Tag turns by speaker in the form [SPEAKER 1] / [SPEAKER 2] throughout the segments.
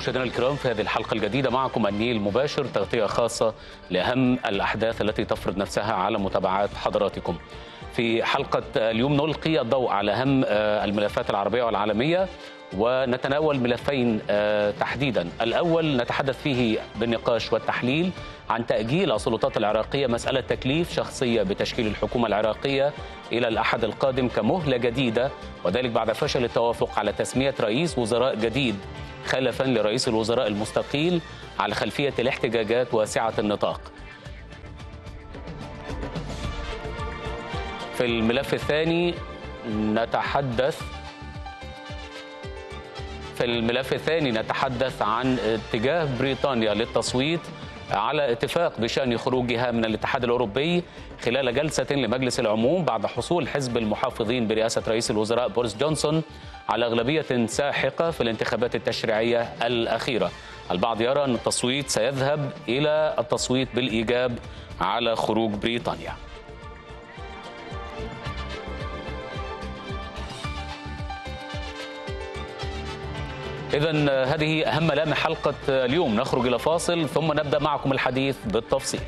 [SPEAKER 1] مشاهدينا الكرام في هذه الحلقة الجديدة معكم النيل مباشر تغطية خاصة لأهم الأحداث التي تفرض نفسها على متابعات حضراتكم. في حلقة اليوم نلقي الضوء على أهم الملفات العربية والعالمية ونتناول ملفين تحديدا، الأول نتحدث فيه بالنقاش والتحليل عن تأجيل السلطات العراقية مسألة تكليف شخصية بتشكيل الحكومة العراقية إلى الأحد القادم كمهلة جديدة وذلك بعد فشل التوافق على تسمية رئيس وزراء جديد خلفا لرئيس الوزراء المستقيل على خلفية الاحتجاجات واسعة النطاق. في الملف الثاني نتحدث في الملف الثاني نتحدث عن اتجاه بريطانيا للتصويت على اتفاق بشأن خروجها من الاتحاد الأوروبي خلال جلسة لمجلس العموم بعد حصول حزب المحافظين برئاسة رئيس الوزراء بوريس جونسون على أغلبية ساحقة في الانتخابات التشريعية الأخيرة. البعض يرى أن التصويت سيذهب إلى التصويت بالإيجاب على خروج بريطانيا. إذا هذه أهم ملامح حلقة اليوم. نخرج إلى فاصل ثم نبدأ معكم الحديث بالتفصيل.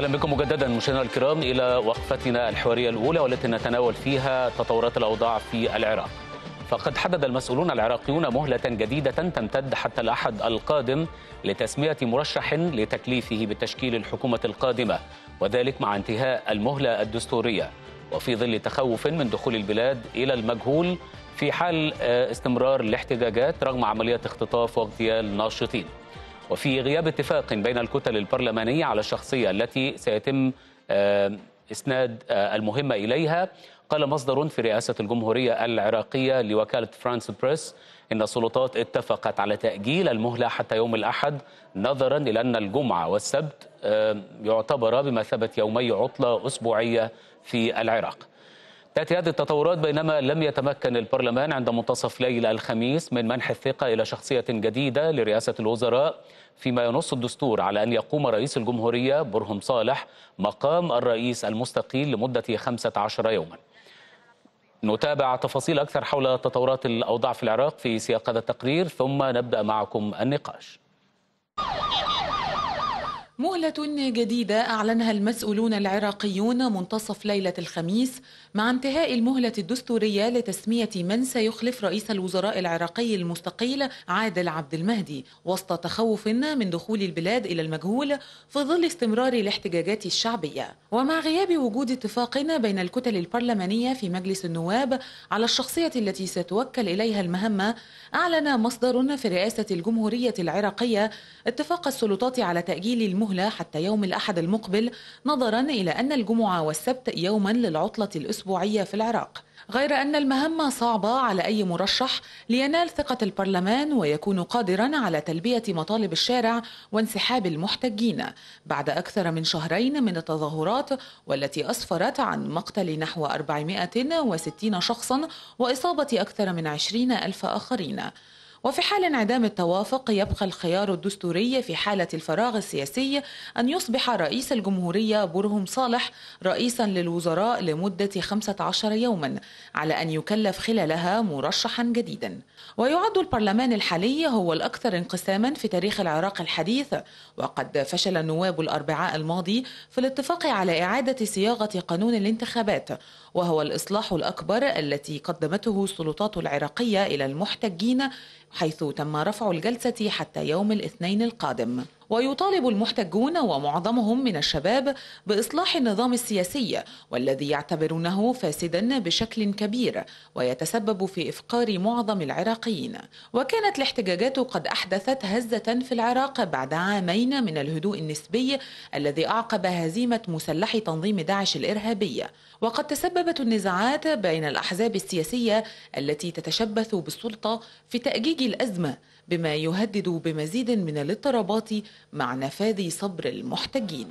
[SPEAKER 1] أهلا بكم مجددا مشاهدينا الكرام إلى وقفتنا الحوارية الأولى والتي نتناول فيها تطورات الأوضاع في العراق. فقد حدد المسؤولون العراقيون مهلة جديدة تمتد حتى الأحد القادم لتسمية مرشح لتكليفه بتشكيل الحكومة القادمة وذلك مع انتهاء المهلة الدستورية وفي ظل تخوف من دخول البلاد إلى المجهول في حال استمرار الاحتجاجات رغم عمليات اختطاف واغتيال ناشطين. وفي غياب اتفاق بين الكتل البرلمانية على الشخصية التي سيتم إسناد المهمة إليها. قال مصدر في رئاسة الجمهورية العراقية لوكالة فرانس بريس إن السلطات اتفقت على تأجيل المهلة حتى يوم الأحد نظرا إلى أن الجمعة والسبت يعتبر بمثابة يومي عطلة أسبوعية في العراق. تأتي هذه التطورات بينما لم يتمكن البرلمان عند منتصف ليل الخميس من منح الثقة إلى شخصية جديدة لرئاسة الوزراء فيما ينص الدستور على أن يقوم رئيس الجمهورية برهم صالح مقام الرئيس المستقيل لمدة 15 يوما. نتابع تفاصيل أكثر حول تطورات الأوضاع في العراق في سياق هذا التقرير ثم نبدأ معكم النقاش.
[SPEAKER 2] مهلة جديدة أعلنها المسؤولون العراقيون منتصف ليلة الخميس مع انتهاء المهلة الدستورية لتسمية من سيخلف رئيس الوزراء العراقي المستقيل عادل عبد المهدي وسط تخوف من دخول البلاد إلى المجهول في ظل استمرار الاحتجاجات الشعبية. ومع غياب وجود اتفاق بين الكتل البرلمانية في مجلس النواب على الشخصية التي ستوكل إليها المهمة أعلن مصدر في رئاسة الجمهورية العراقية اتفاق السلطات على تأجيل المهلة المهلة حتى يوم الأحد المقبل نظرا إلى أن الجمعة والسبت يوما للعطلة الأسبوعية في العراق. غير أن المهمة صعبة على أي مرشح لينال ثقة البرلمان ويكون قادرا على تلبية مطالب الشارع وانسحاب المحتجين. بعد أكثر من شهرين من التظاهرات والتي أسفرت عن مقتل نحو 460 شخصا وإصابة أكثر من 20 ألف آخرين. وفي حال انعدام التوافق يبقى الخيار الدستوري في حالة الفراغ السياسي أن يصبح رئيس الجمهورية برهم صالح رئيسا للوزراء لمدة 15 يوما على أن يكلف خلالها مرشحا جديدا. ويعد البرلمان الحالي هو الأكثر انقساما في تاريخ العراق الحديث. وقد فشل النواب الأربعاء الماضي في الاتفاق على إعادة صياغة قانون الانتخابات وهو الإصلاح الأكبر التي قدمته السلطات العراقية إلى المحتجين حيث تم رفع الجلسة حتى يوم الاثنين القادم. ويطالب المحتجون ومعظمهم من الشباب بإصلاح النظام السياسي والذي يعتبرونه فاسدا بشكل كبير ويتسبب في إفقار معظم العراقيين. وكانت الاحتجاجات قد أحدثت هزة في العراق بعد عامين من الهدوء النسبي الذي أعقب هزيمة مسلحي تنظيم داعش الإرهابي. وقد تسببت النزاعات بين الأحزاب السياسية التي تتشبث بالسلطة في تأجيج الأزمة بما يهدد بمزيد من الاضطرابات مع نفاذ صبر المحتجين.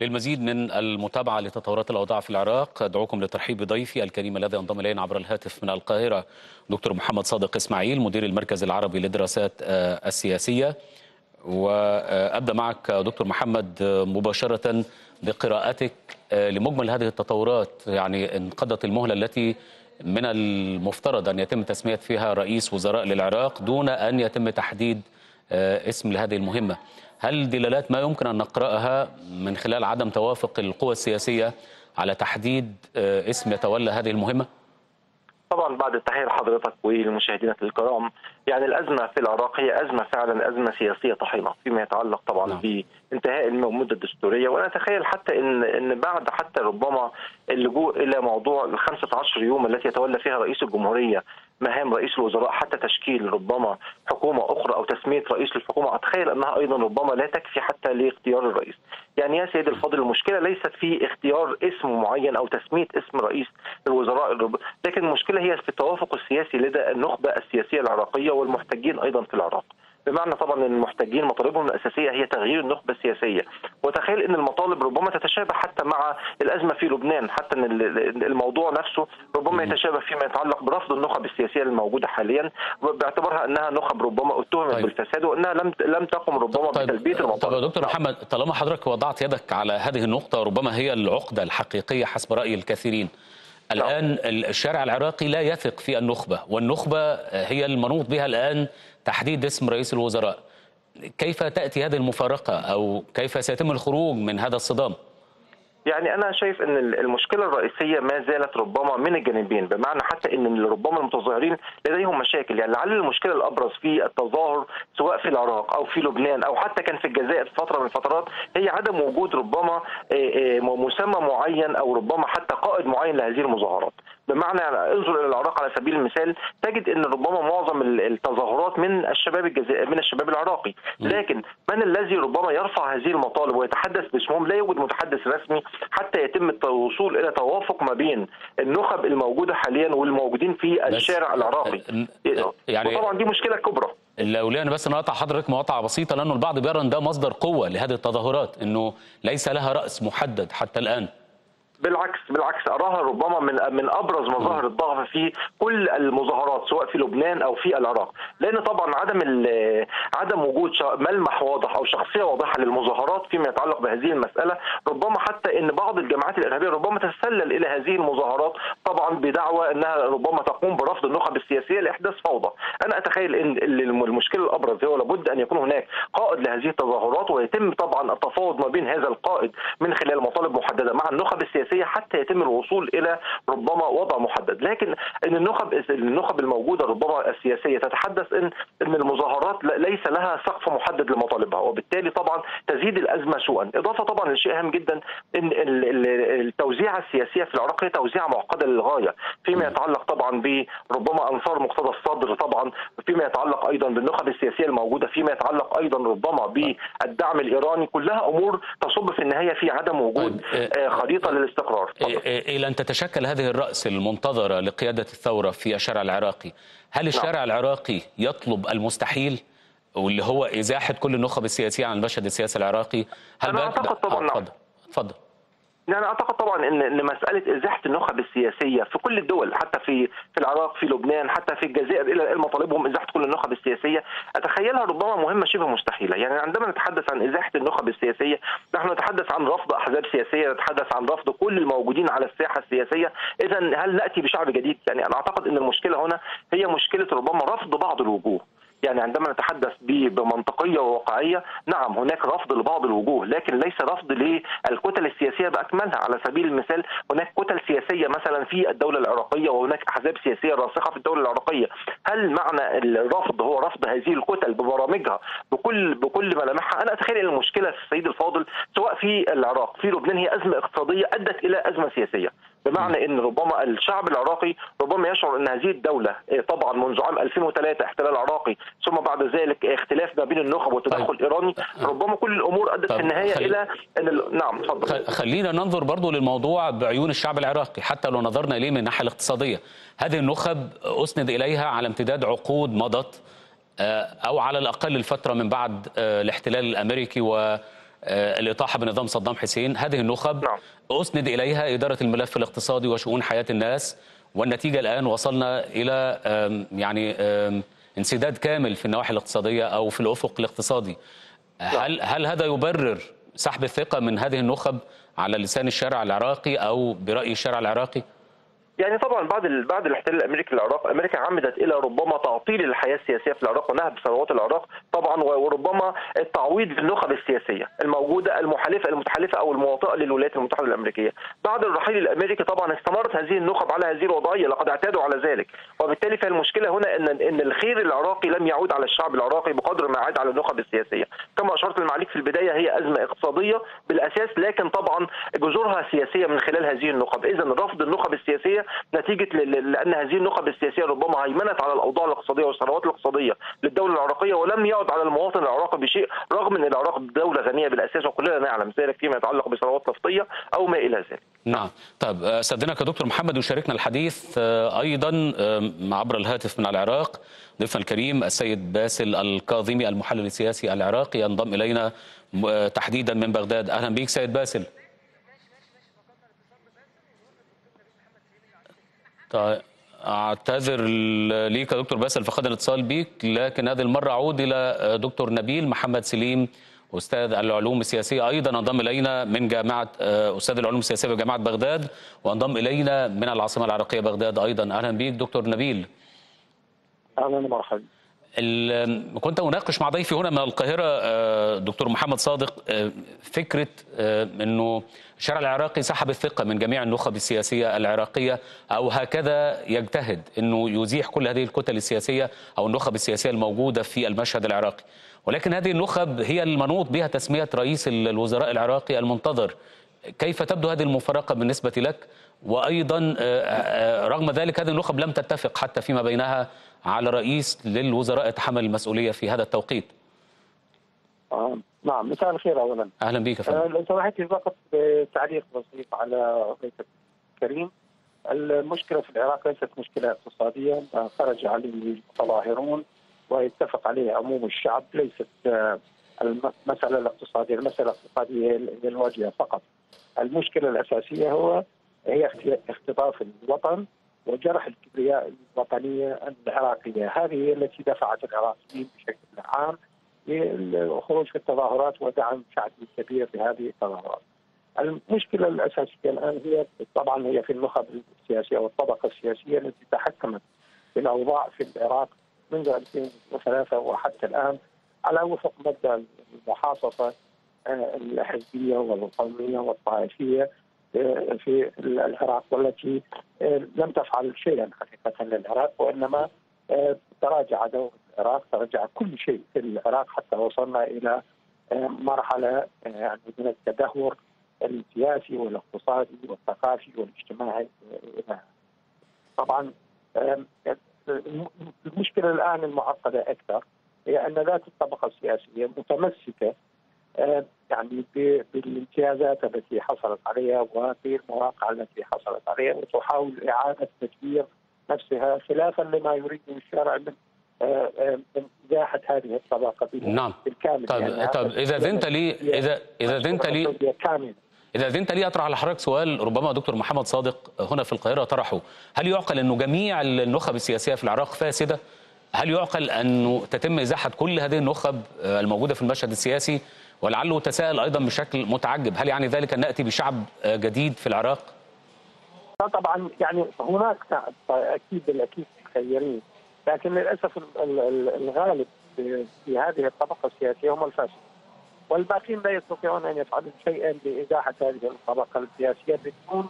[SPEAKER 1] للمزيد من المتابعة لتطورات الأوضاع في العراق أدعوكم للترحيب بضيفي الكريم الذي انضم إلينا عبر الهاتف من القاهرة دكتور محمد صادق إسماعيل مدير المركز العربي للدراسات السياسية. وأبدأ معك دكتور محمد مباشرة بقراءتك لمجمل هذه التطورات يعني انقضت المهلة التي من المفترض أن يتم تسمية فيها رئيس وزراء للعراق دون أن يتم تحديد اسم لهذه المهمة هل دلالات ما يمكن أن نقرأها من خلال عدم توافق القوى السياسية على تحديد اسم يتولى هذه المهمة؟
[SPEAKER 3] طبعا بعد التحيه لحضرتك ولمشاهدينا الكرام يعني الأزمة في العراق هي أزمة فعلا أزمة سياسية طحينة فيما يتعلق طبعا نعم. بانتهاء المده الدستورية وأنا أتخيل حتى إن إن بعد حتى ربما اللجوء إلى موضوع ال 15 يوم التي يتولى فيها رئيس الجمهورية مهام رئيس الوزراء حتى تشكيل ربما حكومة أخرى أو تسمية رئيس للحكومة أتخيل أنها أيضا ربما لا تكفي حتى لاختيار الرئيس. يعني يا سيدي الفاضل المشكلة ليست في اختيار اسم معين أو تسمية اسم رئيس للوزراء لكن المشكلة هي في التوافق السياسي لدى النخبة السياسية العراقية والمحتجين أيضا في العراق. بمعنى طبعا إن المحتجين مطالبهم الأساسية هي تغيير النخبة السياسية وتخيل إن المطالب ربما تتشابه حتى مع الأزمة في لبنان حتى إن الموضوع نفسه ربما يتشابه فيما يتعلق برفض النخب السياسية الموجودة حاليا باعتبارها إنها نخب ربما اتهمت طيب. بالفساد وإنها لم لم تقم ربما طيب. بتلبية المطالب
[SPEAKER 1] طيب دكتور محمد طالما حضرتك وضعت يدك على هذه النقطة ربما هي العقدة الحقيقية حسب رأي الكثيرين الآن الشارع العراقي لا يثق في النخبة والنخبة هي المنوط بها الآن تحديد اسم رئيس الوزراء. كيف تأتي هذه المفارقة أو كيف سيتم الخروج من هذا الصدام؟
[SPEAKER 3] يعني أنا شايف إن المشكلة الرئيسية ما زالت ربما من الجانبين بمعنى حتى إن ربما المتظاهرين لديهم مشاكل. يعني لعل المشكلة الأبرز في التظاهر سواء في العراق أو في لبنان أو حتى كان في الجزائر في فترة من الفترات هي عدم وجود ربما مسمى معين أو ربما حتى قائد معين لهذه المظاهرات. بمعنى انظر إلى العراق على سبيل المثال تجد إن ربما معظم التظاهرات من الشباب الجزائري من الشباب العراقي. لكن من الذي ربما يرفع هذه المطالب ويتحدث باسمهم لا يوجد متحدث رسمي حتى يتم الوصول إلى توافق ما بين النخب الموجودة حاليا والموجودين في الشارع العراقي. يعني وطبعا دي مشكلة كبرى.
[SPEAKER 1] لو أنا بس نقطع حضرتك مقاطعة بسيطة لأنه البعض بيرى إن ده مصدر قوة لهذه التظاهرات إنه ليس لها رأس محدد حتى الآن.
[SPEAKER 3] بالعكس بالعكس أراها ربما من من أبرز مظاهر الضعف في كل المظاهرات سواء في لبنان أو في العراق. لأن طبعا عدم عدم وجود ملمح واضح أو شخصية واضحة للمظاهرات فيما يتعلق بهذه المسألة ربما حتى إن بعض الجماعات الإرهابية ربما تتسلل إلى هذه المظاهرات طبعا بدعوى إنها ربما تقوم برفض النخب السياسية لإحداث فوضى. أنا أتخيل إن المشكلة الأبرز هو لابد أن يكون هناك قائد لهذه التظاهرات ويتم طبعا التفاوض ما بين هذا القائد من خلال مطالب محددة مع النخب السياسية السياسية حتى يتم الوصول إلى ربما وضع محدد. لكن إن النخب النخب الموجودة ربما السياسية تتحدث ان إن المظاهرات ليس لها سقف محدد لمطالبها وبالتالي طبعا تزيد الأزمة سوءا. إضافة طبعا لشيء أهم جدا إن التوزيعه السياسيه في العراق هي توزيعه معقدة للغاية فيما يتعلق طبعا بربما أنصار مقتدى الصدر طبعا فيما يتعلق أيضا بالنخب السياسية الموجودة فيما يتعلق أيضا ربما بالدعم الإيراني. كلها أمور تصب في النهاية في عدم وجود خريطة للاستقرار الاستقرار
[SPEAKER 1] إلى أن تتشكل هذه الرأس المنتظرة لقيادة الثورة في الشارع العراقي هل الشارع نعم. العراقي يطلب المستحيل واللي هو إزاحة كل النخب السياسية عن المشهد السياسي العراقي؟ هل
[SPEAKER 3] أنا أعتقد طبعا
[SPEAKER 1] نعم. تفضل
[SPEAKER 3] يعني أعتقد طبعا ان إن مسألة إزاحة النخب السياسية في كل الدول حتى في في العراق في لبنان حتى في الجزائر إلى مطالبهم إزاحة كل النخب السياسية. أتخيلها ربما مهمة شبه مستحيلة. يعني عندما نتحدث عن إزاحة النخب السياسية نحن نتحدث عن رفض أحزاب سياسية نتحدث عن رفض كل الموجودين على الساحة السياسية. اذا هل نأتي بشعب جديد؟ يعني أنا أعتقد إن المشكلة هنا هي مشكلة ربما رفض بعض الوجوه. يعني عندما نتحدث بمنطقية وواقعية نعم هناك رفض لبعض الوجوه لكن ليس رفض للكتل السياسية بأكملها. على سبيل المثال هناك كتل سياسية مثلا في الدولة العراقية وهناك أحزاب سياسية راسخة في الدولة العراقية. هل معنى الرفض هو رفض هذه الكتل ببرامجها؟ بكل بكل ملامحها أنا أتخيل المشكلة السيد الفاضل سواء في العراق في لبنان هي أزمة اقتصادية أدت إلى أزمة سياسية. بمعنى إن ربما الشعب العراقي ربما يشعر إن هذه الدولة طبعا منذ عام 2003 احتلال عراقي ثم بعد ذلك اختلاف ما بين النخب والتدخل طيب. الإيراني ربما كل الأمور أدت في النهاية خل... إلى إن ال... نعم اتفضل.
[SPEAKER 1] خلينا ننظر برضو للموضوع بعيون الشعب العراقي حتى لو نظرنا إليه من الناحية الاقتصادية. هذه النخب أسند إليها على امتداد عقود مضت أو على الأقل الفترة من بعد الاحتلال الأمريكي و آه، الإطاحة بنظام صدام حسين هذه النخب
[SPEAKER 3] نعم.
[SPEAKER 1] أسند إليها إدارة الملف الاقتصادي وشؤون حياة الناس والنتيجة الآن وصلنا إلى يعني انسداد كامل في النواحي الاقتصادية أو في الأفق الاقتصادي هل هل هذا يبرر سحب الثقة من هذه النخب على لسان الشارع العراقي أو برأي الشارع العراقي؟
[SPEAKER 3] يعني طبعا بعد. بعد الاحتلال الأمريكي للعراق أمريكا عمدت إلى ربما تعطيل الحياة السياسية في العراق ونهب ثروات العراق طبعا وربما التعويض بالنخب السياسية الموجودة المحالفه المتحالفة أو المواطئة للولايات المتحدة الأمريكية. بعد الرحيل الأمريكي طبعا استمرت هذه النخب على هذه الوضعية لقد اعتادوا على ذلك. وبالتالي فالمشكلة هنا ان إن الخير العراقي لم يعود على الشعب العراقي بقدر ما عاد على النخب السياسية. كما أشرت المعاليك في البداية هي أزمة اقتصادية بالأساس لكن طبعا جذورها سياسية من خلال هذه النخب. اذا رفض النخب السياسية نتيجة لأن هذه النخب السياسية ربما هيمنت على الأوضاع الاقتصادية والثروات الاقتصادية للدولة العراقية ولم يعد على المواطن العراقي بشيء رغم أن العراق دولة غنية بالأساس وكلنا نعلم ذلك فيما يتعلق بثروات نفطية أو ما إلى ذلك.
[SPEAKER 1] نعم. طيب آه، استاذنك يا دكتور محمد وشاركنا الحديث آه، أيضا آه، عبر الهاتف من العراق ضيفنا الكريم السيد باسل الكاظمي المحلل السياسي العراقي ينضم إلينا آه، تحديدا من بغداد. أهلا بك سيد باسل. طيب أعتذر ليك يا دكتور باسل فقد الاتصال بك لكن هذه المرة أعود إلى دكتور نبيل محمد سليم أستاذ العلوم السياسية أيضا أنضم إلينا من جامعة آه، أستاذ العلوم السياسية بجامعه بغداد وأنضم إلينا من العاصمة العراقية بغداد أيضا. أهلا بك دكتور نبيل.
[SPEAKER 4] أهلا ومرحبا.
[SPEAKER 1] كنت أناقش مع ضيفي هنا من القاهرة آه، دكتور محمد صادق آه، فكرة آه، إنه الشارع العراقي سحب الثقة من جميع النخب السياسية العراقية أو هكذا يجتهد إنه يزيح كل هذه الكتل السياسية أو النخب السياسية الموجودة في المشهد العراقي. ولكن هذه النخب هي المنوط بها تسمية رئيس الوزراء العراقي المنتظر. كيف تبدو هذه المفارقة بالنسبة لك؟ وأيضا رغم ذلك هذه النخب لم تتفق حتى فيما بينها على رئيس للوزراء يتحمل المسؤولية في هذا التوقيت.
[SPEAKER 4] آه. نعم مساء الخير اولا.
[SPEAKER 1] أهلا بك يا
[SPEAKER 4] آه،
[SPEAKER 1] فندم.
[SPEAKER 4] لو سمحت لي فقط تعليق بسيط على ضيفك الكريم. المشكلة في العراق ليست مشكلة اقتصادية خرج عليه المتظاهرون ويتفق عليه عموم الشعب ليست آه، المسألة الاقتصادية المسألة الاقتصادية هي الواجهة فقط. المشكلة الأساسية هو هي اخت- اختطاف الوطن وجرح الكبرياء الوطنية العراقية هذه هي التي دفعت العراقيين بشكل عام للخروج في التظاهرات ودعم شعبي كبير لهذه التظاهرات. المشكلة الأساسية الآن هي طبعا هي في النخب السياسية والطبقه السياسية التي تحكمت في الأوضاع في العراق منذ 2003 وحتى الآن على وفق مبدأ المحاصصة آه، الحزبية والقومية والطائفية في العراق والتي آه، لم تفعل شيئا حقيقة للعراق وإنما آه، تراجع دور العراق تراجع كل شيء في العراق حتى وصلنا إلى آه، مرحلة آه، يعني من التدهور السياسي والاقتصادي والثقافي والاجتماعي آه، طبعا آه، الم- المشكلة الآن المعقدة أكثر هي أن ذات الطبقة السياسية متمسكة آه، يعني ب- بالامتيازات التي حصلت عليها وبالمواقع التي حصلت عليها وتحاول إعادة تدبير نفسها خلافا لما يريده الشارع من آه، آه، إزاحة هذه الطبقة
[SPEAKER 1] نعم.
[SPEAKER 4] بالكامل.
[SPEAKER 1] طيب
[SPEAKER 4] يعني
[SPEAKER 1] طب إذا اذنت لي اذا إذا اذنت لي
[SPEAKER 4] كامل
[SPEAKER 1] إذا اذنت لي أطرح على حضرتك سؤال ربما دكتور محمد صادق هنا في القاهرة طرحه. هل يعقل انه جميع النخب السياسية في العراق فاسدة؟ هل يعقل انه تتم إزاحة كل هذه النخب آه، الموجودة في المشهد السياسي؟ ولعله تساءل أيضا بشكل متعجب. هل يعني ذلك أن نأتي بشعب جديد في العراق؟
[SPEAKER 4] طبعا يعني هناك أكيد بالأكيد مخيرين لكن للأسف ال- ال- ال- الغالب في هذه الطبقة السياسية هم الفاسدين والباقين لا يستطيعون أن يفعلوا شيئا لازاحه هذه الطبقة السياسية بدون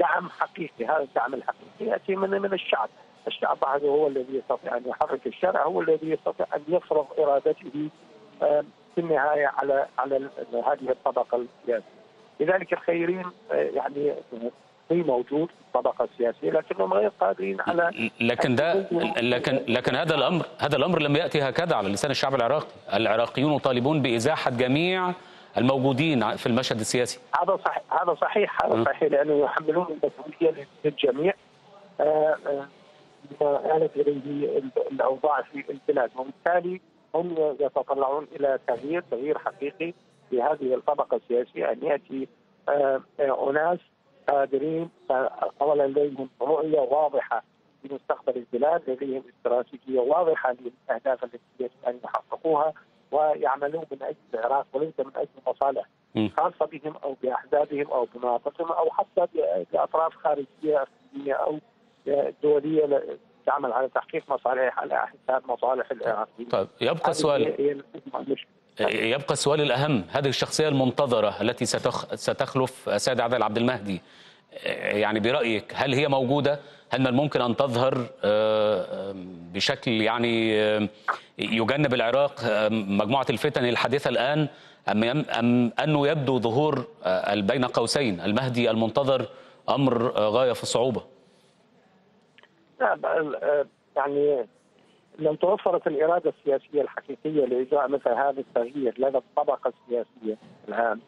[SPEAKER 4] دعم حقيقي. هذا الدعم الحقيقي يأتي من من الشعب. الشعب بعده هو الذي يستطيع أن يحرك الشارع هو الذي يستطيع أن يفرض إرادته آه، في النهاية على على هذه الطبقة السياسية. لذلك الخيرين آه، يعني في موجود الطبقه السياسيه لكنهم غير قادرين على
[SPEAKER 1] لكن ده لكن لكن هذا الأمر هذا الأمر لم يأتي هكذا على لسان الشعب العراقي. العراقيون يطالبون بإزاحة جميع الموجودين في المشهد السياسي.
[SPEAKER 4] هذا صحيح هذا صحيح هذا صحيح لأنه يحملون المسؤولية للجميع. آه، آه، ما آلت إليه ال- الأوضاع في البلاد. وبالتالي هم يتطلعون إلى تغيير تغيير حقيقي بهذه الطبقة السياسية أن يأتي آه، أناس قادرين آه، اولا لديهم رؤية واضحة لمستقبل البلاد، لديهم استراتيجية واضحة للأهداف التي يجب أن يحققوها ويعملون من أجل العراق وليس من أجل مصالح. خاصة بهم أو بأحزابهم أو بمناطقهم أو حتى لاطراف خارجية أو دولية تعمل على تحقيق مصالح على حساب مصالح العراقيين.
[SPEAKER 1] طيب يبقى سؤال. يبقى السؤال الأهم هذه الشخصية المنتظرة التي ستخ... ستخلف سيد عادل عبد المهدي يعني برأيك هل هي موجودة؟ هل من الممكن أن تظهر آه، بشكل يعني يجنب العراق مجموعة الفتن الحادثة الآن أم, يم- أم أنه يبدو ظهور آه، بين قوسين المهدي المنتظر أمر آه، غاية في
[SPEAKER 4] آه، يعني لو توفرت الإرادة السياسية الحقيقية لإجراء مثل هذا التغيير لدى الطبقة السياسية الآن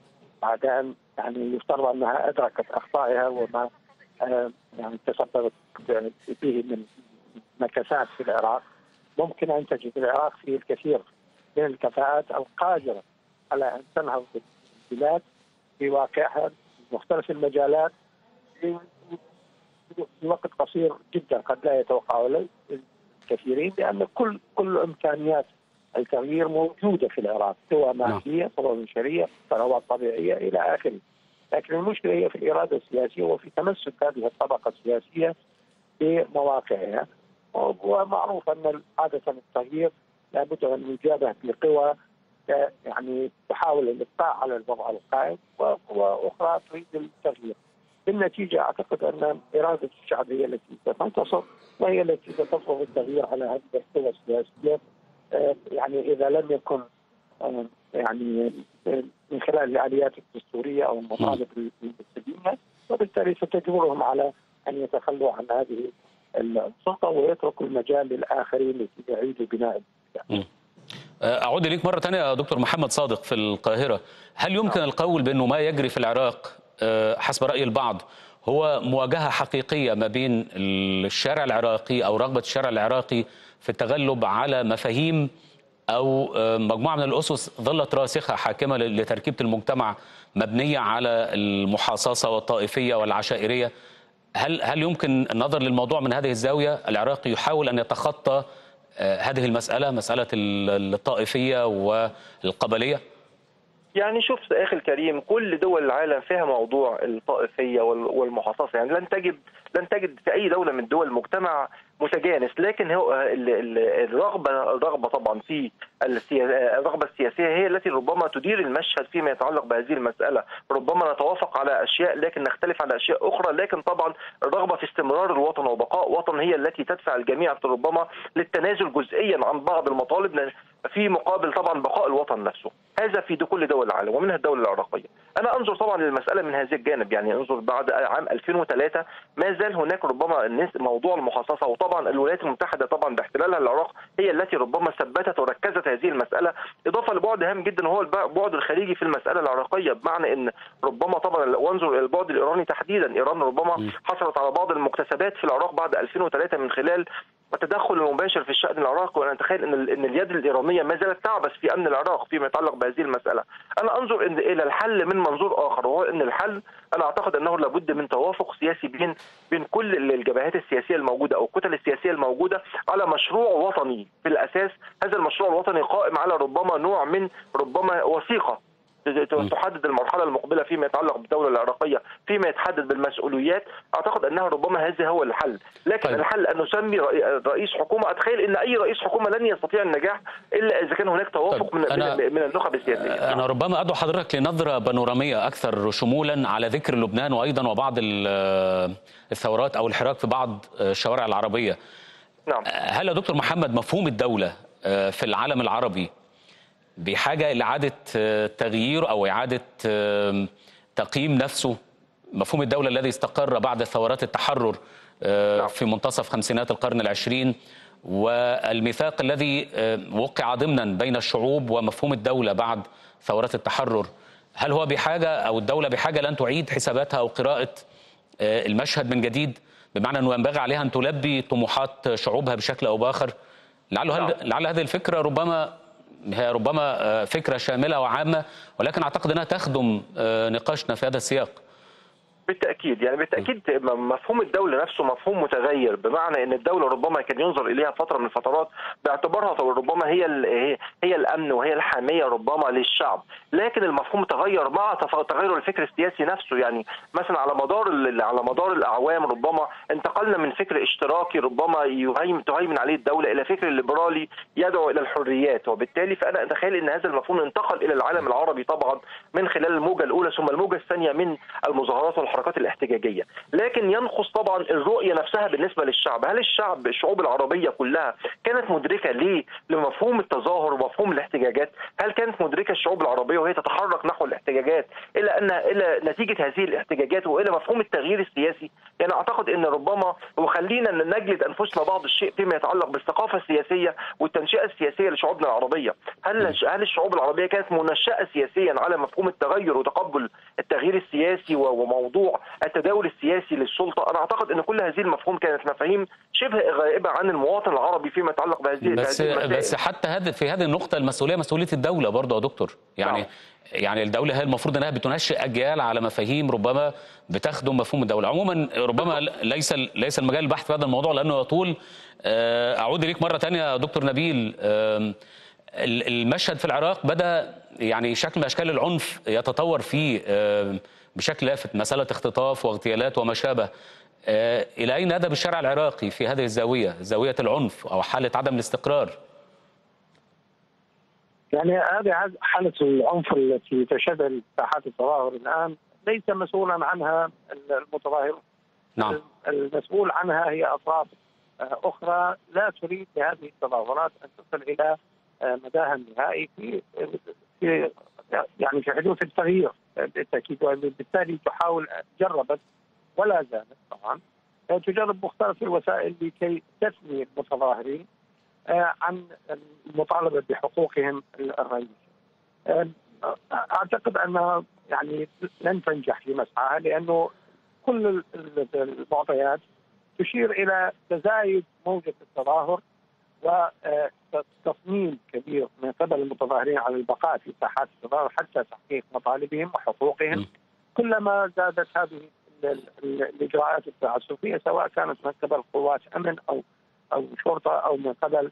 [SPEAKER 4] بعد أن يعني يفترض أنها أدركت أخطائها وما آه، يعني تسببت به من نكسات في العراق ممكن أن تجد العراق فيه الكثير من الكفاءات القادرة على أن تنهض بالبلاد في واقعها مختلف المجالات وقت قصير جدا قد لا يتوقعه الكثيرين لأن كل كل إمكانيات التغيير موجودة في العراق سواء مادية سواء بشرية ثروات طبيعية إلى آخره. لكن المشكلة هي في الإرادة السياسية وفي تمسك هذه الطبقة السياسية بمواقعها. ومعروف أن عادة التغيير لابد ان يجابه بقوى يعني تحاول الإبقاء على الوضع القائم وقوى أخرى تريد التغيير. بالنتيجة أعتقد أن إرادة الشعب هي التي ستنتصر وهي التي ستفرض التغيير على هذه القوى السياسية. آه، يعني إذا لم يكن آه، يعني آه، من خلال الآليات الدستورية أو المطالب السلميه وبالتالي ستجبرهم على أن يتخلوا عن هذه السلطة ويتركوا المجال للآخرين لكي يعيدوا بناء.
[SPEAKER 1] أعود إليك مرة ثانية يا دكتور محمد صادق في القاهرة. هل يمكن القول بأنه ما يجري في العراق حسب رأي البعض هو مواجهة حقيقية ما بين الشارع العراقي أو رغبة الشارع العراقي في التغلب على مفاهيم أو آه، مجموعة من الأسس ظلت راسخة حاكمة لتركيبة المجتمع مبنية على المحاصصة والطائفية والعشائرية. هل هل يمكن النظر للموضوع من هذه الزاوية؟ العراق يحاول أن يتخطى آه، هذه المسألة مسألة ال- الطائفية والقبلية.
[SPEAKER 3] يعني شوف أخي الكريم كل دول العالم فيها موضوع الطائفية وال- والمحاصصة. يعني لن تجد لن تجد في أي دولة من الدول مجتمع متجانس. لكن هو ال- ال- الرغبة الرغبة طبعا في الرغبة السياسية هي التي ربما تدير المشهد فيما يتعلق بهذه المسألة. ربما نتوافق على أشياء لكن نختلف على أشياء أخرى. لكن طبعا الرغبة في استمرار الوطن وبقاء وطن هي التي تدفع الجميع ربما للتنازل جزئيا عن بعض المطالب. في مقابل طبعا بقاء الوطن نفسه. هذا في كل دول العالم ومنها الدولة العراقية. أنا أنظر طبعا للمسألة من هذا الجانب. يعني أنظر بعد عام 2003 ما زال هناك ربما الناس موضوع المحاصصه وطبعا الولايات المتحدة طبعا باحتلالها العراق هي التي ربما ثبتت وركزت هذه المسألة. إضافة لبعد هام جدا وهو البعد الخليجي في المسألة العراقية بمعنى إن ربما طبعا وانظر البعد الإيراني تحديدا إيران ربما حصلت على بعض المكتسبات في العراق بعد 2003 من خلال التدخل المباشر في الشأن العراقي وأنا أتخيل إن إن اليد الإيرانية ما زالت تعبث في أمن العراق فيما يتعلق بهذه المسألة. أنا أنظر إن إلى الحل من منظور آخر وهو إن الحل أنا أعتقد أنه لابد من توافق سياسي بين بين كل الجبهات السياسية الموجودة أو الكتل السياسية الموجودة على مشروع وطني في الاساس هذا المشروع الوطني قائم على ربما نوع من ربما وثيقة تحدد المرحلة المقبلة فيما يتعلق بالدولة العراقية فيما يتحدد بالمسؤوليات. أعتقد أنها ربما هذا هو الحل. لكن طيب. الحل أن نسمي رئيس حكومة. أتخيل إن أي رئيس حكومة لن يستطيع النجاح إلا إذا كان هناك توافق طيب. من أنا من النخب السياسية.
[SPEAKER 1] أنا ربما أدعو حضرتك لنظرة بانورامية أكثر شمولا على ذكر لبنان وأيضا وبعض الثورات أو الحراك في بعض الشوارع العربية.
[SPEAKER 3] نعم.
[SPEAKER 1] هل يا دكتور محمد مفهوم الدولة في العالم العربي بحاجة لاعاده تغيير أو إعادة تقييم نفسه. مفهوم الدولة الذي استقر بعد ثورات التحرر في منتصف خمسينات القرن العشرين والميثاق الذي وقع ضمنا بين الشعوب ومفهوم الدولة بعد ثورات التحرر. هل هو بحاجة أو الدولة بحاجة لأن تعيد حساباتها أو قراءة المشهد من جديد؟ بمعنى أنه ينبغي عليها أن تلبي طموحات شعوبها بشكل أو بآخر. لعل هل لعل هذه الفكرة ربما هي ربما فكرة شاملة وعامة ولكن أعتقد إنها تخدم نقاشنا في هذا السياق.
[SPEAKER 3] بالتأكيد يعني بالتأكيد مفهوم الدولة نفسه مفهوم متغير بمعنى إن الدولة ربما كان ينظر إليها فترة من الفترات باعتبارها ربما هي هي الأمن وهي الحامية ربما للشعب. لكن المفهوم تغير مع تغير الفكر السياسي نفسه يعني مثلا على مدار على مدار الأعوام ربما انتقلنا من فكر اشتراكي ربما يهيمن تهيمن عليه الدولة إلى فكر ليبرالي يدعو إلى الحريات. وبالتالي فأنا أتخيل إن هذا المفهوم انتقل إلى العالم العربي طبعا من خلال الموجة الأولى ثم الموجة الثانية من المظاهرات والحركات الاحتجاجية. لكن ينقص طبعا الرؤية نفسها بالنسبة للشعب. هل الشعب الشعوب العربية كلها كانت مدركة ليه؟ لمفهوم التظاهر ومفهوم الاحتجاجات. هل كانت مدركة الشعوب العربية وهي تتحرك نحو الاحتجاجات؟ إلى أن إلى نتيجة هذه الاحتجاجات والى مفهوم التغيير السياسي. يعني أعتقد إن ربما وخلينا نجلد أنفسنا بعض الشيء فيما يتعلق بالثقافة السياسية والتنشئة السياسية لشعوبنا العربية. هل هل الشعوب العربية كانت منشأة سياسيا على مفهوم التغير وتقبل التغيير السياسي وموضوع التداول السياسي للسلطة. أنا أعتقد إن كل هذه المفهوم كانت مفاهيم شبه غائبة عن المواطن العربي فيما يتعلق بهذه
[SPEAKER 1] بس
[SPEAKER 3] بهذه
[SPEAKER 1] بس حتى هذا في هذه النقطة المسؤولية مسؤولية الدولة برضه يا دكتور. يعني
[SPEAKER 3] نعم.
[SPEAKER 1] يعني الدولة هي المفروض إنها بتنشئ أجيال على مفاهيم ربما بتخدم مفهوم الدولة. عموما ربما ليس ليس المجال البحث في هذا الموضوع لأنه يطول. أعود إليك مرة ثانية يا دكتور نبيل. المشهد في العراق بدأ يعني شكل من أشكال العنف يتطور فيه. بشكل لافت مسألة اختطاف واغتيالات وما شابه إلى أين ذهب الشارع العراقي في هذه الزاوية زاوية العنف أو حالة عدم الاستقرار؟
[SPEAKER 4] يعني هذه حالة العنف التي تشهد ساحات التظاهر الآن ليس مسؤولا عنها المتظاهرون.
[SPEAKER 1] نعم.
[SPEAKER 4] المسؤول عنها هي أطراف أخرى لا تريد لهذه التظاهرات أن تصل إلى مداها النهائي في يعني في حدوث التغيير بالتأكيد وبالتالي تحاول جربت ولا زالت طبعا تجرب مختلف الوسائل لكي تثني المتظاهرين عن المطالبة بحقوقهم الرئيسية. أعتقد أنها يعني لن تنجح في مسعاها لأنه كل المعطيات تشير إلى تزايد موجة التظاهر وتصميم كبير من قبل المتظاهرين على البقاء في ساحات التظاهر حتى تحقيق مطالبهم وحقوقهم كلما زادت هذه الإجراءات التعسفية سواء كانت من قبل قوات أمن أو أو شرطة أو من قبل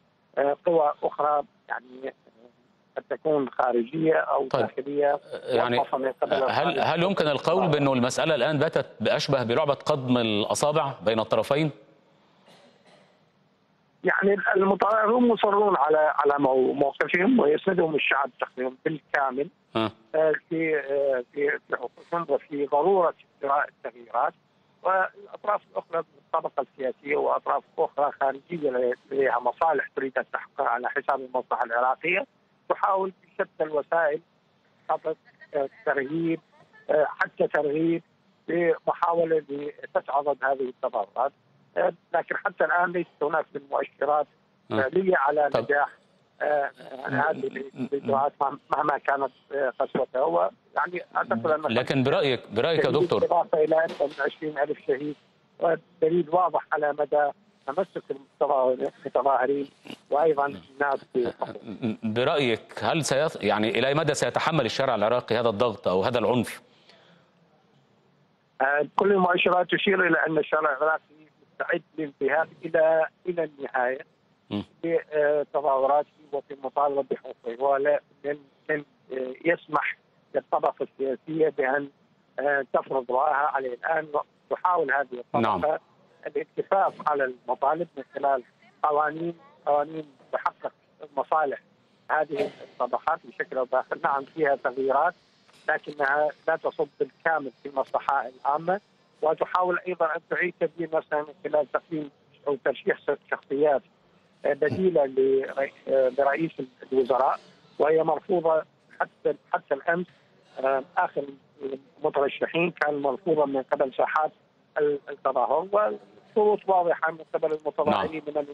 [SPEAKER 4] قوى أخرى يعني قد تكون خارجية أو
[SPEAKER 1] طيب.
[SPEAKER 4] داخلية
[SPEAKER 1] يعني هل هل يمكن القول بأنه المسألة الآن باتت بأشبه بلعبة قضم الأصابع بين الطرفين؟
[SPEAKER 4] يعني المتظاهرون مصرون على على موقفهم ويسندهم الشعب تقريبا بالكامل.
[SPEAKER 1] ها.
[SPEAKER 4] في في في حقوقهم وفي ضرورة اجراء التغييرات. والاطراف الاخرى من الطبقة السياسية وأطراف أخرى خارجية لديها مصالح تريد أن تحققها على حساب المصلحة العراقية تحاول بشتى الوسائل خطط ترهيب حتى ترغيب بمحاوله لتصعد هذه التظاهرات لكن حتى الآن ليست هناك من مؤشرات فعلية على نجاح هذه الاجراءات مهما كانت قسوتها. هو يعني أعتقد أن
[SPEAKER 1] لكن برايك برأيك يا دكتور.
[SPEAKER 4] إضافة إلى أكثر من 20000 شهيد ودليل واضح على مدى تمسك المتظاهرين وأيضا الناس
[SPEAKER 1] برأيك هل سيط... يعني إلى مدى سيتحمل الشارع العراقي هذا الضغط أو هذا العنف؟
[SPEAKER 4] كل المؤشرات تشير إلى أن الشارع العراقي مستعد للذهاب إلى إلى النهاية في تظاهراته وفي المطالبه بحقوقه ولا لن يسمح للطبقة السياسية بأن تفرض رأيها عليه الآن تحاول هذه الطبقة
[SPEAKER 1] نعم.
[SPEAKER 4] الاتفاق على المطالب من خلال قوانين قوانين تحقق مصالح هذه الطبقات بشكل أو بآخر، نعم فيها تغييرات لكنها لا تصب بالكامل في المصلحة العامة. وتحاول أيضا أن تعيد تبيين نفسها من خلال تقديم أو ترشيح شخصيات بديلة لرئيس الوزراء وهي مرفوضة حتى حتى الامس آخر المترشحين كان مرفوضة من قبل ساحات التظاهر والشروط واضحة من قبل المتظاهرين من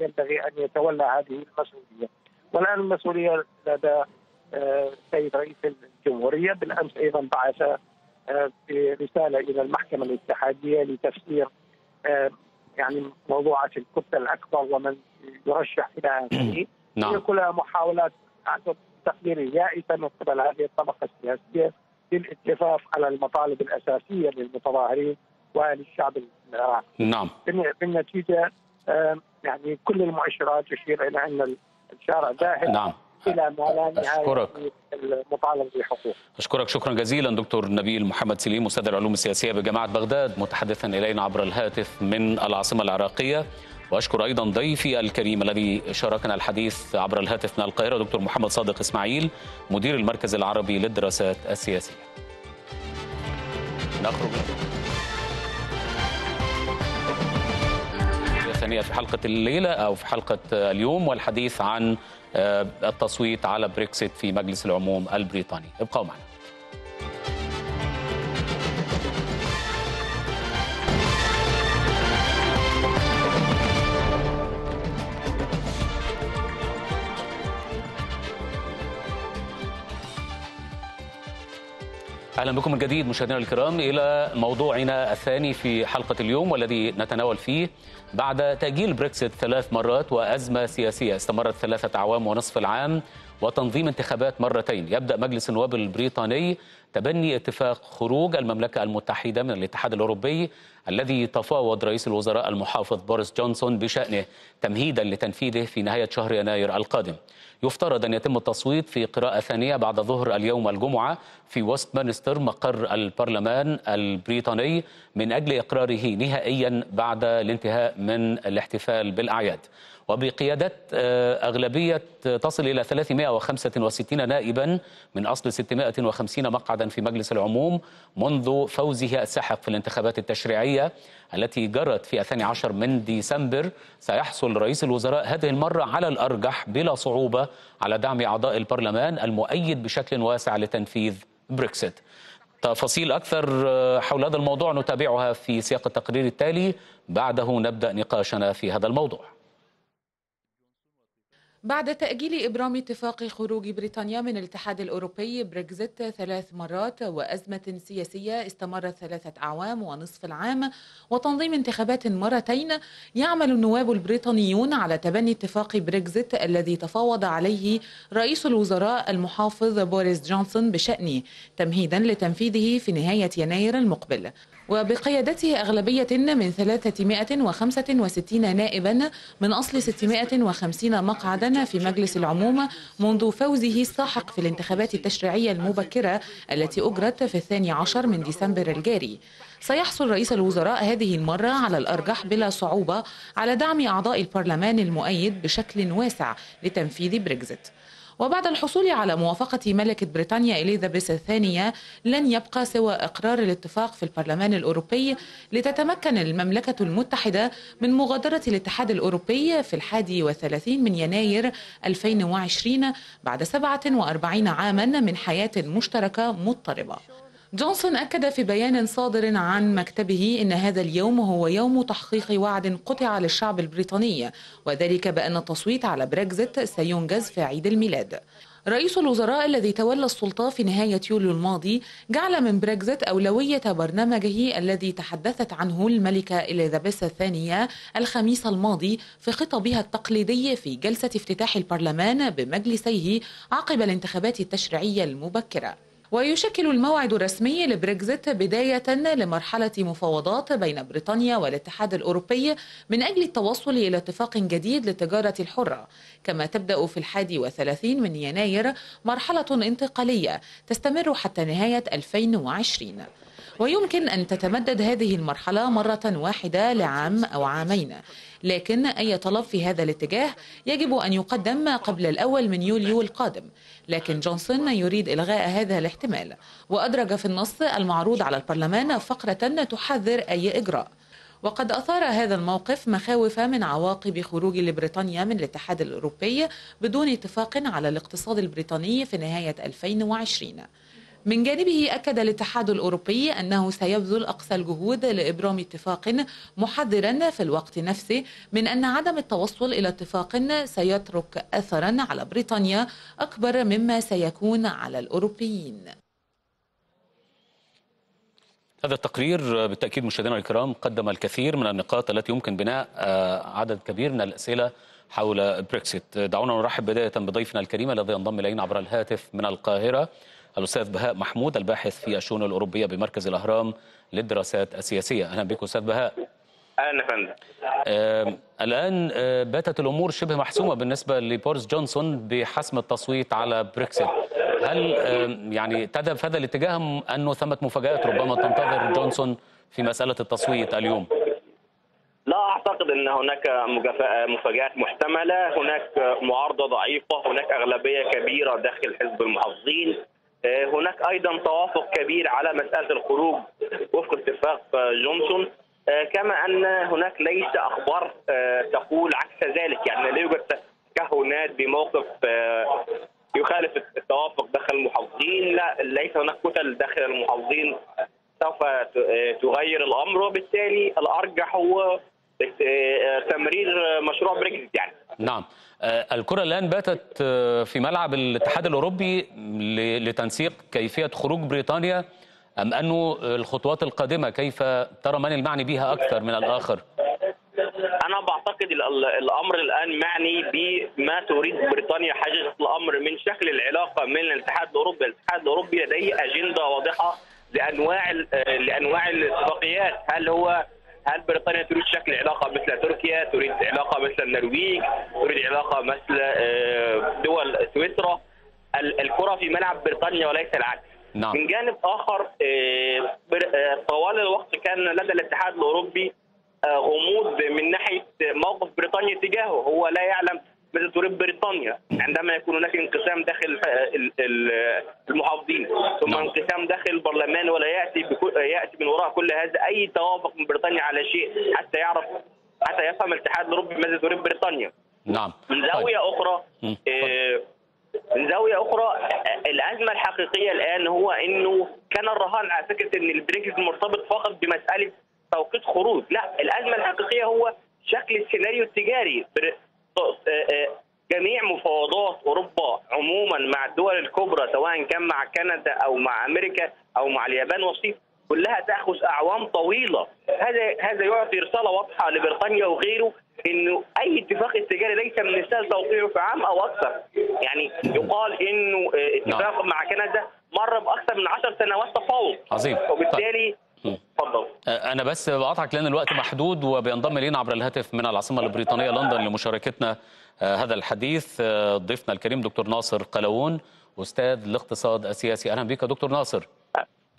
[SPEAKER 4] ينبغي أن يتولى هذه المسؤولية. والآن المسؤولية لدى السيد رئيس الجمهورية بالأمس أيضا بعث برسالة إلى المحكمة الاتحادية لتفسير يعني موضوعات الكتله الأكبر ومن يرشح إلى اخره
[SPEAKER 1] نعم.
[SPEAKER 4] هي كلها محاولات تقديري يائسا من قبل هذه الطبقة السياسية للاتفاق على المطالب الأساسية للمتظاهرين وللشعب العراقي.
[SPEAKER 1] نعم
[SPEAKER 4] بالنتيجة يعني كل المؤشرات تشير إلى أن الشارع ذاهب
[SPEAKER 1] نعم
[SPEAKER 4] إلى ما لا
[SPEAKER 1] أشكرك.
[SPEAKER 4] المطالبه بحقوق.
[SPEAKER 1] أشكرك شكرا جزيلا دكتور نبيل محمد سليم أستاذ العلوم السياسية بجامعة بغداد متحدثا إلينا عبر الهاتف من العاصمة العراقية وأشكر أيضا ضيفي الكريم الذي شاركنا الحديث عبر الهاتف من القاهرة دكتور محمد صادق إسماعيل مدير المركز العربي للدراسات السياسية نخرج ثانية في حلقة الليلة أو في حلقة اليوم والحديث عن التصويت على بريكسيت في مجلس العموم البريطاني. ابقوا معنا. أهلا بكم من جديد مشاهدينا الكرام إلى موضوعنا الثاني في حلقة اليوم والذي نتناول فيه بعد تأجيل بريكسيت ثلاث مرات وأزمة سياسية. استمرت ثلاثة أعوام ونصف العام وتنظيم انتخابات مرتين. يبدأ مجلس النواب البريطاني تبني اتفاق خروج المملكة المتحدة من الاتحاد الأوروبي الذي تفاوض رئيس الوزراء المحافظ بوريس جونسون بشأنه تمهيدا لتنفيذه في نهاية شهر يناير القادم. يفترض أن يتم التصويت في قراءة ثانية بعد ظهر اليوم الجمعة في وستمنستر مقر البرلمان البريطاني من أجل إقراره نهائيا بعد الانتهاء من الاحتفال بالأعياد. وبقيادة آه، أغلبية تصل إلى 365 نائبا من أصل 650 مقعدا في مجلس العموم منذ فوزه الساحق في الانتخابات التشريعية التي جرت في الثاني عشر من ديسمبر. سيحصل رئيس الوزراء هذه المرة على الأرجح بلا صعوبة على دعم أعضاء البرلمان المؤيد بشكل واسع لتنفيذ بريكسيت. تفاصيل أكثر آه، حول هذا الموضوع نتابعها في سياق التقرير التالي. بعده نبدأ نقاشنا في هذا الموضوع.
[SPEAKER 2] بعد تأجيل إبرام اتفاق خروج بريطانيا من الاتحاد الأوروبي بريكزيت ثلاث مرات وأزمة سياسية استمرت ثلاثة أعوام ونصف العام وتنظيم انتخابات مرتين يعمل النواب البريطانيون على تبني اتفاق بريكزيت الذي تفاوض عليه رئيس الوزراء المحافظ بوريس جونسون بشأنه تمهيدا لتنفيذه في نهاية يناير المقبل. وبقيادته أغلبية من 365 نائبا من أصل 650 مقعدا في مجلس العموم منذ فوزه الساحق في الانتخابات التشريعية المبكرة التي أجرت في الثاني عشر من ديسمبر الجاري. سيحصل رئيس الوزراء هذه المرة على الأرجح بلا صعوبة على دعم أعضاء البرلمان المؤيد بشكل واسع لتنفيذ بريكزيت. وبعد الحصول على موافقة ملكة بريطانيا إليزابيث الثانية لن يبقى سوى إقرار الاتفاق في البرلمان الأوروبي لتتمكن المملكة المتحدة من مغادرة الاتحاد الأوروبي في الحادي والثلاثين من يناير 2020 بعد 47 عاما من حياة مشتركة مضطربة. جونسون أكد في بيان صادر عن مكتبه إن هذا اليوم هو يوم تحقيق وعد قطع للشعب البريطاني وذلك بأن التصويت على بريكزيت سينجز في عيد الميلاد. رئيس الوزراء الذي تولى السلطة في نهاية يوليو الماضي جعل من بريكزيت أولوية برنامجه الذي تحدثت عنه الملكة إليزابيث الثانية الخميس الماضي في خطابها التقليدي في جلسة افتتاح البرلمان بمجلسيه عقب الانتخابات التشريعية المبكرة. ويشكل الموعد الرسمي لبريكزيت بداية لمرحلة مفاوضات بين بريطانيا والاتحاد الأوروبي من أجل التوصل إلى اتفاق جديد للتجارة الحرة. كما تبدأ في الحادي والثلاثين من يناير مرحلة انتقالية تستمر حتى نهاية 2020 ويمكن أن تتمدد هذه المرحلة مرة واحدة لعام أو عامين. لكن أي طلب في هذا الاتجاه يجب أن يقدم قبل الأول من يوليو القادم. لكن جونسون يريد إلغاء هذا الاحتمال. وأدرج في النص المعروض على البرلمان فقرة تحذر أي إجراء. وقد أثار هذا الموقف مخاوف من عواقب خروج بريطانيا من الاتحاد الأوروبي بدون اتفاق على الاقتصاد البريطاني في نهاية 2020 من جانبه أكد الاتحاد الأوروبي أنه سيبذل أقصى الجهود لإبرام اتفاق محذرا في الوقت نفسه من أن عدم التوصل إلى اتفاق سيترك أثرا على بريطانيا أكبر مما سيكون على الأوروبيين.
[SPEAKER 1] هذا التقرير بالتأكيد مشاهدينا الكرام قدم الكثير من النقاط التي يمكن بناء آه، عدد كبير من الأسئلة حول بريكسيت دعونا نرحب بداية بضيفنا الكريم الذي ينضم إلينا عبر الهاتف من القاهرة. الأستاذ بهاء محمود الباحث في الشؤون الأوروبية بمركز الأهرام للدراسات السياسية. أهلا بك أستاذ بهاء.
[SPEAKER 5] أهلا يا فندم.
[SPEAKER 1] آه الآن آه باتت الأمور شبه محسومة بالنسبة لبوريس جونسون بحسم التصويت على بريكسيت. هل آه يعني تذهب في هذا الاتجاه أنه ثمة مفاجآت ربما تنتظر جونسون في مسألة التصويت اليوم؟
[SPEAKER 5] لا أعتقد أن هناك مفاجآت محتملة. هناك معارضة ضعيفة هناك أغلبية كبيرة داخل حزب المحافظين. هناك أيضا توافق كبير على مسألة الخروج وفق اتفاق آه، جونسون. آه، كما أن هناك ليس أخبار آه، تقول عكس ذلك. يعني لا يوجد تكهنات بموقف آه، يخالف التوافق داخل المحافظين. لا ليس هناك كتل داخل المحافظين سوف تغير الأمر. وبالتالي الأرجح هو آه، تمرير مشروع بريكزيت يعني.
[SPEAKER 1] نعم. آه، الكرة الآن باتت آه، في ملعب الاتحاد الأوروبي لتنسيق كيفية خروج بريطانيا أم أنه الخطوات القادمة كيف ترى من المعني بها أكثر من الآخر؟
[SPEAKER 5] أنا بعتقد ال- ال- الأمر الآن معني بما تريد بريطانيا حاجة الأمر من شكل العلاقة من الاتحاد الأوروبي، الاتحاد الأوروبي لديه أجندة واضحة لأنواع لأنواع الاتفاقيات، هل هو هل بريطانيا تريد شكل علاقة مثل تركيا، تريد علاقة مثل النرويج، تريد علاقة مثل آه، دول سويسرا؟ ال- الكرة في ملعب بريطانيا وليس العكس.
[SPEAKER 1] نعم
[SPEAKER 5] من جانب آخر آه، آه، طوال الوقت كان لدى الاتحاد الأوروبي غموض من ناحية موقف بريطانيا تجاهه هو لا يعلم تريد بريطانيا عندما يكون هناك انقسام داخل آه، ال- ال- المحافظين. ثم
[SPEAKER 1] نعم.
[SPEAKER 5] انقسام داخل البرلمان ولا يأتي بكل يأتي من وراء كل هذا أي توافق من بريطانيا على شيء حتى يعرف حتى يفهم الاتحاد الأوروبي ماذا تريد بريطانيا.
[SPEAKER 1] نعم.
[SPEAKER 5] من زاوية أخرى
[SPEAKER 1] مم.
[SPEAKER 5] آه، من زاوية أخرى آه، الأزمة الحقيقية الآن هو إنه كان الرهان على فكرة إن البريكس مرتبط فقط بمسألة توقيت خروج، لا الأزمة الحقيقية هو شكل السيناريو التجاري. آه، آه، جميع مفاوضات أوروبا عموما مع الدول الكبرى سواء كان مع كندا أو مع أمريكا أو مع اليابان والصين كلها تأخذ أعوام طويلة. هذا هذا يعطي رسالة واضحة لبريطانيا وغيره إنه أي اتفاق تجاري ليس من السهل توقيعه في عام أو أكثر. يعني يقال إنه آه، اتفاق مع كندا مر بأكثر من 10 سنوات تفاوض.
[SPEAKER 1] عظيم.
[SPEAKER 5] وبالتالي
[SPEAKER 1] مم.
[SPEAKER 5] اتفضل.
[SPEAKER 1] آه، أنا بس بقطعك لأن الوقت محدود وبينضم إلينا عبر الهاتف من العاصمة البريطانية لندن لمشاركتنا آه، هذا الحديث. آه، ضيفنا الكريم دكتور ناصر قلاوون أستاذ الاقتصاد السياسي. أهلا بك دكتور ناصر.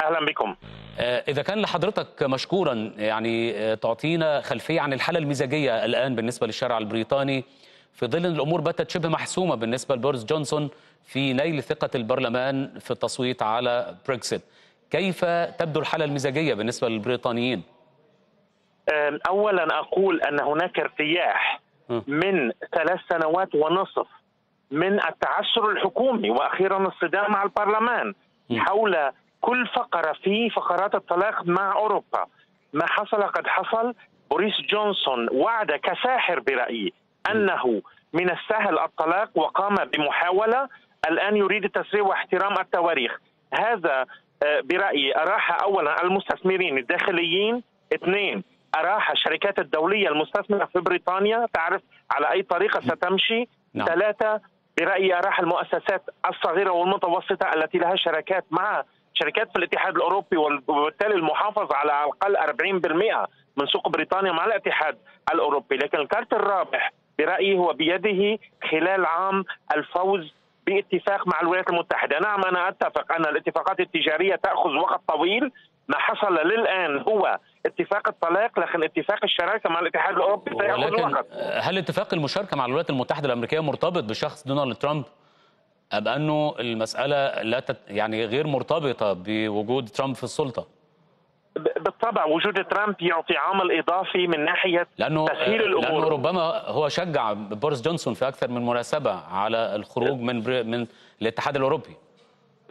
[SPEAKER 3] أهلا بكم.
[SPEAKER 1] إذا كان لحضرتك مشكورا يعني تعطينا خلفية عن الحالة المزاجية الآن بالنسبة للشارع البريطاني في ظل أن الأمور باتت شبه محسومة بالنسبة لبوريس جونسون في نيل ثقة البرلمان في التصويت على بريكسيت. كيف تبدو الحالة المزاجية بالنسبة للبريطانيين؟
[SPEAKER 6] اولا أقول أن هناك ارتياح. من ثلاث سنوات ونصف من التعثر الحكومي وأخيرا الصدام مع البرلمان. حول كل فقرة في فقرات الطلاق مع أوروبا ما حصل قد حصل بوريس جونسون وعد كساحر برأيي أنه من السهل الطلاق وقام بمحاولة الآن يريد التسريع واحترام التواريخ هذا برأيي أراح اولا المستثمرين الداخليين. اثنين أراح الشركات الدولية المستثمرة في بريطانيا. تعرف على أي طريقة ستمشي.
[SPEAKER 1] نعم.
[SPEAKER 6] ثلاثة برأيي أراح المؤسسات الصغيرة والمتوسطة التي لها شراكات مع شركات في الاتحاد الأوروبي وبالتالي المحافظة على الأقل 40% من سوق بريطانيا مع الاتحاد الأوروبي، لكن الكارت الرابح برأيي هو بيده خلال عام الفوز باتفاق مع الولايات المتحدة، نعم أنا أتفق أن الاتفاقات التجارية تأخذ وقت طويل، ما حصل للآن هو اتفاق الطلاق لكن اتفاق الشراكة مع الاتحاد الأوروبي سيأخذ
[SPEAKER 1] ولكن
[SPEAKER 6] وقت.
[SPEAKER 1] هل اتفاق المشاركة مع الولايات المتحدة الأمريكية مرتبط بشخص دونالد ترامب؟ أم أنه المسألة لا تت... يعني غير مرتبطة بوجود ترامب في السلطة؟
[SPEAKER 6] بالطبع وجود ترامب يعطي عامل إضافي من ناحية
[SPEAKER 1] لأنه
[SPEAKER 6] تسهيل الأمور.
[SPEAKER 1] لأنه ربما هو شجع بوريس جونسون في أكثر من مناسبة على الخروج من. من الاتحاد الأوروبي.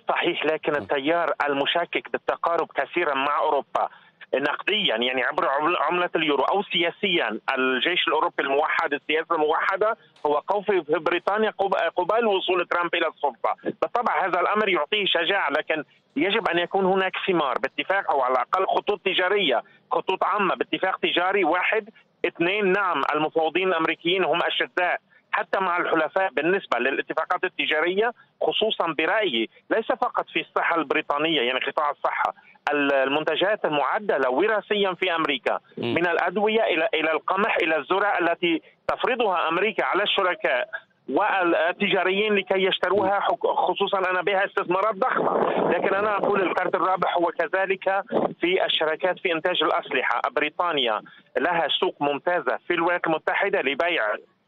[SPEAKER 6] صحيح لكن التيار المشكك بالتقارب كثيرا مع أوروبا. نقديا يعني عبر عمل- عملة اليورو أو سياسيا الجيش الأوروبي الموحد السياسة الموحدة هو خوفي في بريطانيا قب- قبال وصول ترامب إلى السلطه، بالطبع هذا الأمر يعطيه شجاعة لكن يجب أن يكون هناك ثمار. باتفاق أو على الأقل خطوط تجارية، خطوط عامة. باتفاق تجاري واحد اثنين نعم المفوضين الأمريكيين هم أشداء. حتى مع الحلفاء بالنسبة للاتفاقات التجارية خصوصا برأيي ليس فقط في الصحة البريطانية يعني قطاع الصحة. المنتجات المعدله وراثيا في أمريكا. من الأدوية إلى إلى القمح إلى الذرة التي تفرضها أمريكا على الشركاء والتجاريين لكي يشتروها خصوصا أنا بها استثمارات ضخمة، لكن أنا أقول الكارت الرابح هو كذلك في الشركات في إنتاج الأسلحة، بريطانيا لها سوق ممتازة في الولايات المتحدة لبيع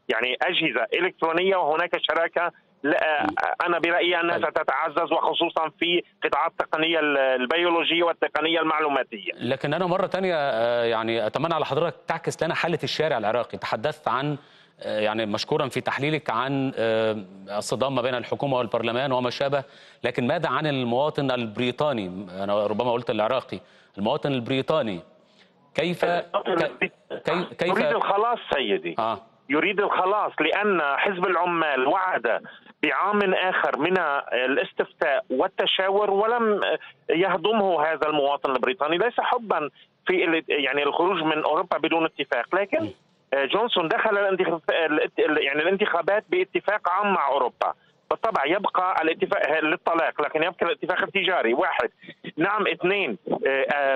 [SPEAKER 6] يعني أجهزة إلكترونية وهناك شراكة أنا برأيي أنها ستتعزز وخصوصا في قطاعات التقنيه البيولوجية والتقنية المعلوماتية.
[SPEAKER 1] لكن أنا مرة ثانية يعني أتمنى على حضرتك تعكس لنا حالة الشارع العراقي، تحدثت عن يعني مشكورا في تحليلك عن الصدام ما بين الحكومة والبرلمان وما شابه، لكن ماذا عن المواطن البريطاني؟ أنا ربما قلت العراقي، المواطن البريطاني كيف
[SPEAKER 6] كيف, كيف يريد الخلاص سيدي آه. يريد الخلاص لأن حزب العمال وعد بعام آخر من الاستفتاء والتشاور ولم يهضمه هذا المواطن البريطاني. ليس حبا في يعني الخروج من أوروبا بدون اتفاق. لكن جونسون دخل يعني الانتخابات باتفاق عام مع أوروبا. بالطبع يبقى الاتفاق للطلاق لكن يبقى الاتفاق التجاري. واحد. نعم اثنين.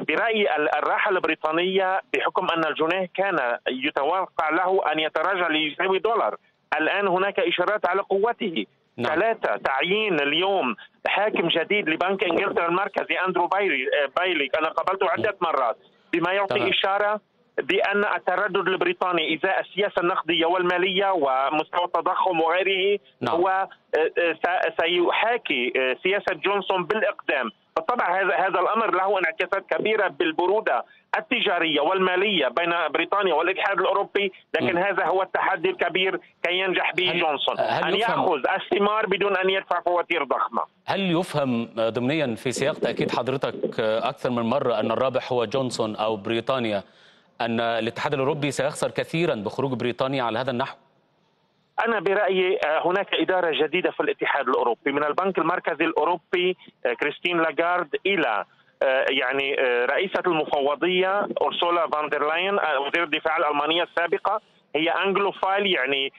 [SPEAKER 6] برأيي الراحة البريطانية بحكم أن الجنيه كان يتوقع له أن يتراجع ليساوي دولار. الآن هناك إشارات على قوته نعم. ثلاثة تعيين اليوم حاكم جديد لبنك إنجلترا المركزي أندرو بايلي بايليك أنا قابلته عدة مرات بما يعطي طبعا. إشارة بأن التردد البريطاني إزاء السياسة النقدية والمالية ومستوى التضخم وغيره نعم. هو سيحاكي سياسة جونسون بالإقدام بالطبع هذا هذا الأمر له انعكاسات كبيرة بالبرودة التجارية والمالية بين بريطانيا والاتحاد الأوروبي لكن م. هذا هو التحدي الكبير كي ينجح به جونسون هل أن يأخذ الثمار بدون أن يدفع فواتير ضخمة
[SPEAKER 1] هل يفهم ضمنيا في سياق تأكيد حضرتك أكثر من مرة أن الرابح هو جونسون أو بريطانيا أن الاتحاد الأوروبي سيخسر كثيرا بخروج بريطانيا على هذا النحو؟
[SPEAKER 6] أنا برأيي هناك إدارة جديدة في الاتحاد الأوروبي. من البنك المركزي الأوروبي كريستين لاغارد إلى يعني رئيسة المفوضية أورسولا فون دير لاين وزير الدفاع الألمانية السابقة. هي Anglophile يعني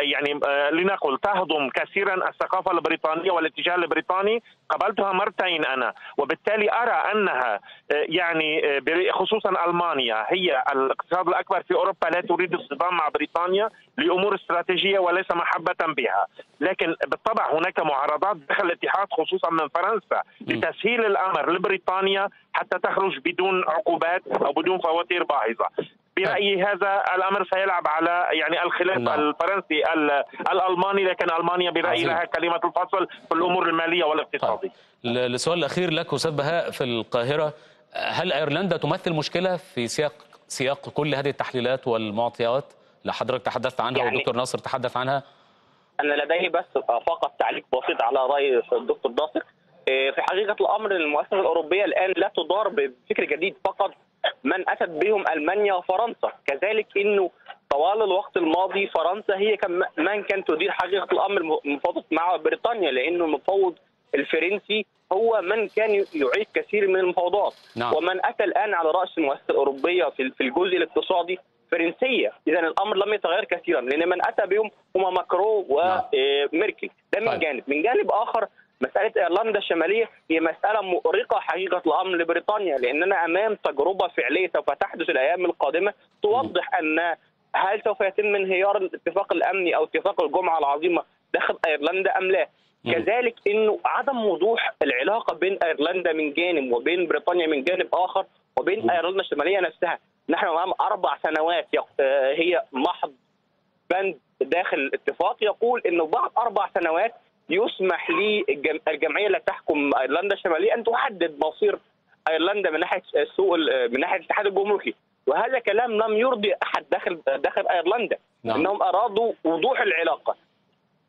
[SPEAKER 6] يعني لنقل. تهضم كثيرا الثقافة البريطانية والاتجاه البريطاني. قابلتها مرتين أنا. وبالتالي أرى أنها يعني خصوصا ألمانيا هي الاقتصاد الأكبر في أوروبا لا تريد الصدام مع بريطانيا لأمور استراتيجية وليس محبة بها. لكن بالطبع هناك معارضات داخل الاتحاد خصوصا من فرنسا لتسهيل الأمر لبريطانيا حتى تخرج بدون عقوبات أو بدون فواتير باهظة. برأيي هذا الأمر سيلعب على يعني الخلاف نعم. الفرنسي الألماني لكن ألمانيا برايي لها كلمة الفصل في الأمور المالية والاقتصادية.
[SPEAKER 1] طيب. السؤال الأخير لك أستاذ بهاء في القاهرة هل أيرلندا تمثل مشكلة في سياق سياق كل هذه التحليلات والمعطيات اللي حضرتك تحدثت عنها يعني والدكتور ناصر تحدث عنها؟
[SPEAKER 5] أنا لدي بس فقط تعليق بسيط على رأي الدكتور ناصر في حقيقة الأمر المؤسسة الأوروبية الآن لا تدار بفكر جديد فقط من أتت بهم ألمانيا وفرنسا، كذلك إنه طوال الوقت الماضي فرنسا هي من كانت تدير حقيقة الأمر المفاوضات مع بريطانيا لأنه المفوض الفرنسي هو من كان يعيد كثير من المفاوضات. نعم. ومن أتى الآن على رأس المؤسسة الأوروبية في الجزء الاقتصادي فرنسية، إذا الأمر لم يتغير كثيرا لأن من أتى بهم هم ماكرو وميركل، ده من جانب، من جانب آخر مسألة إيرلندا الشمالية هي مسألة مؤرقة حقيقة الأمر لبريطانيا لأننا أمام تجربة فعلية سوف تحدث الأيام القادمة توضح أن هل سوف يتم انهيار الاتفاق الأمني أو اتفاق الجمعة العظيمة داخل أيرلندا أم لا؟ كذلك إنه عدم وضوح العلاقة بين أيرلندا من جانب وبين بريطانيا من جانب آخر وبين أيرلندا الشمالية نفسها. نحن أمام أربع سنوات هي محض بند داخل الاتفاق. يقول إنه بعد أربع سنوات يسمح للجمعيه التي تحكم أيرلندا الشمالية أن تحدد مصير أيرلندا من ناحية السوق من ناحية الاتحاد الجمركي وهذا كلام لم يرضي أحد داخل داخل أيرلندا نعم. إنهم أرادوا وضوح العلاقة.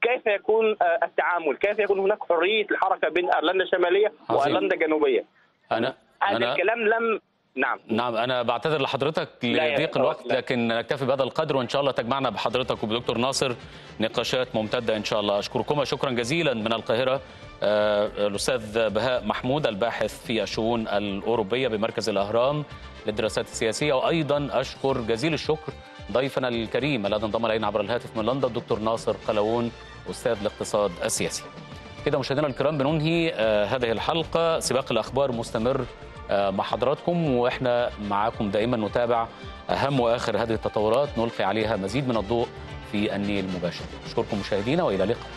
[SPEAKER 5] كيف يكون التعامل؟ كيف يكون هناك حرية الحركة بين أيرلندا الشمالية وأيرلندا الجنوبية؟
[SPEAKER 1] أنا
[SPEAKER 5] هذا
[SPEAKER 1] أنا...
[SPEAKER 5] الكلام لم نعم.
[SPEAKER 1] نعم أنا بعتذر لحضرتك لضيق الوقت. لكن نكتفي بهذا القدر وإن شاء الله تجمعنا بحضرتك وبدكتور ناصر نقاشات ممتدة إن شاء الله. اشكركما شكرا جزيلا من القاهرة آه، الأستاذ بهاء محمود الباحث في الشؤون الأوروبية بمركز الأهرام للدراسات السياسية. وأيضا أشكر جزيل الشكر ضيفنا الكريم الذي انضم إلينا عبر الهاتف من لندن دكتور ناصر قلاوون أستاذ الاقتصاد السياسي. كده مشاهدينا الكرام بننهي آه، هذه الحلقة. سباق الأخبار مستمر آه، مع حضراتكم وإحنا معاكم دائما نتابع أهم وآخر هذه التطورات. نلقي عليها مزيد من الضوء في النيل مباشره اشكركم مشاهدينا وإلى اللقاء.